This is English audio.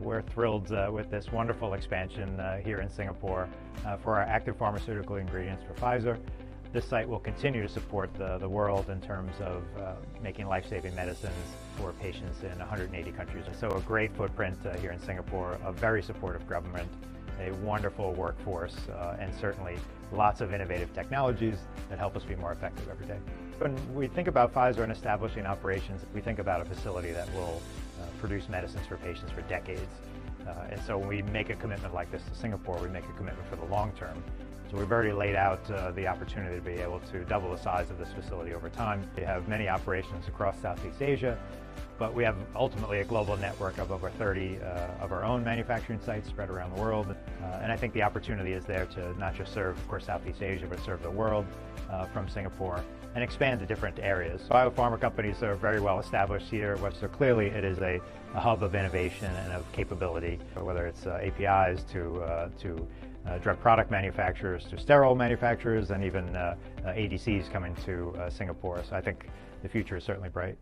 We're thrilled uh, with this wonderful expansion uh, here in Singapore uh, for our active pharmaceutical ingredients for Pfizer. This site will continue to support the, the world in terms of uh, making life-saving medicines for patients in 180 countries. So a great footprint uh, here in Singapore, a very supportive government, a wonderful workforce, and certainly lots of innovative technologies that help us be more effective every day. When we think about Pfizer and establishing operations, we think about a facility that will uh, produce medicines for patients for decades. Uh, and so when we make a commitment like this to Singapore, we make a commitment for the long term. So we've already laid out uh, the opportunity to be able to double the size of this facility over time. We have many operations across Southeast Asia, but we have ultimately a global network of over 30 uh, of our own manufacturing sites spread around the world. Uh, and I think the opportunity is there to not just serve, of course, Southeast Asia, but serve the world uh, from Singapore and expand to different areas. Biopharma companies are very well established here, so clearly it is a, a hub of innovation and of capability, whether it's uh, APIs to, uh, to uh, drug product manufacturers to sterile manufacturers and even uh, uh, ADCs coming to Singapore. So I think the future is certainly bright.